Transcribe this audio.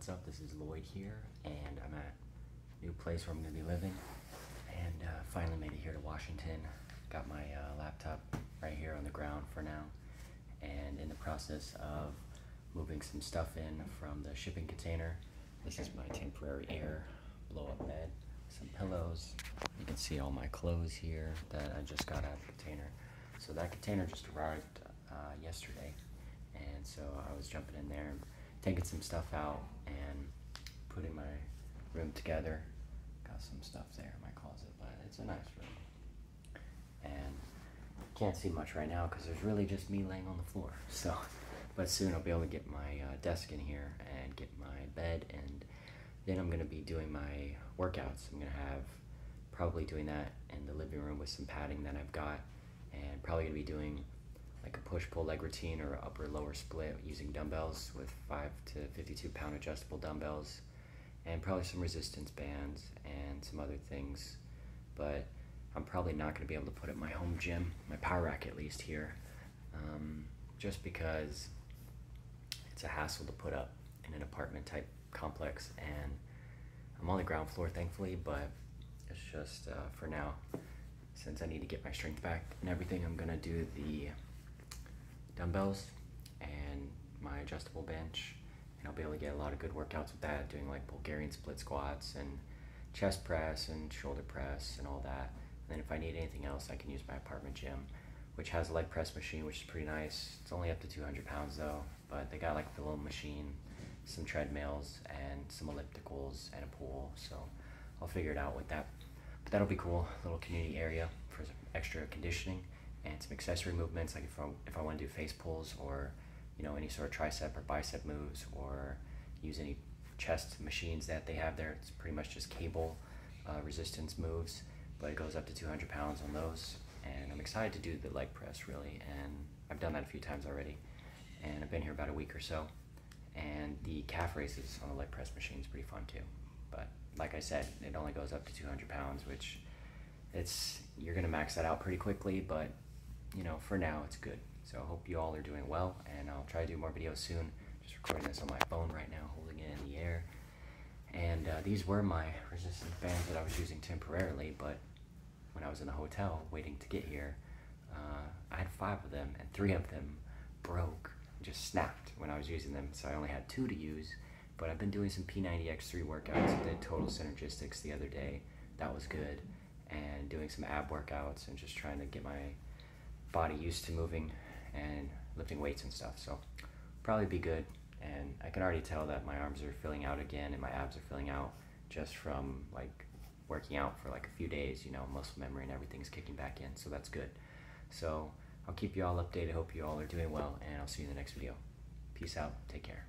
what's up? This is Lloyd here, and I'm at a new place where I'm going to be living. And uh, finally made it here to Washington. Got my uh, laptop right here on the ground for now, and in the process of moving some stuff in from the shipping container. This is my temporary air blow up bed, some pillows. You can see all my clothes here that I just got out of the container. So that container just arrived uh, yesterday, and so I was jumping in there taking some stuff out and putting my room together. Got some stuff there in my closet, but it's a nice room. And can't see much right now because there's really just me laying on the floor. So, but soon I'll be able to get my uh, desk in here and get my bed, and then I'm gonna be doing my workouts. I'm gonna have probably doing that in the living room with some padding that I've got, and probably gonna be doing like a push pull leg routine or upper lower split using dumbbells with 5 to 52 pound adjustable dumbbells and probably some resistance bands and some other things. But I'm probably not going to be able to put up my home gym my power rack at least here um, just because it's a hassle to put up in an apartment type complex. And I'm on the ground floor thankfully but it's just uh, for now since I need to get my strength back and everything I'm gonna do the dumbbells and my adjustable bench and I'll be able to get a lot of good workouts with that doing like Bulgarian split squats and chest press and shoulder press and all that. And then if I need anything else I can use my apartment gym which has a leg press machine which is pretty nice. It's only up to 200 pounds though but they got like the little machine some treadmills and some ellipticals and a pool so I'll figure it out with that. But that'll be cool little community area for extra conditioning and some accessory movements like if I, if I want to do face pulls or you know any sort of tricep or bicep moves or use any chest machines that they have there it's pretty much just cable uh, resistance moves but it goes up to 200 pounds on those and I'm excited to do the leg press really and I've done that a few times already and I've been here about a week or so and the calf raises on the leg press machine is pretty fun too but like I said it only goes up to 200 pounds which it's you're gonna max that out pretty quickly but you know, for now, it's good. So I hope you all are doing well, and I'll try to do more videos soon. Just recording this on my phone right now, holding it in the air. And uh, these were my resistance bands that I was using temporarily, but when I was in the hotel waiting to get here, uh, I had five of them, and three of them broke, just snapped when I was using them. So I only had two to use. But I've been doing some P90X3 workouts. I did total synergistics the other day. That was good. And doing some ab workouts and just trying to get my body used to moving and lifting weights and stuff. So probably be good. And I can already tell that my arms are filling out again and my abs are filling out just from like working out for like a few days, you know, muscle memory and everything's kicking back in. So that's good. So I'll keep you all updated. Hope you all are doing well and I'll see you in the next video. Peace out. Take care.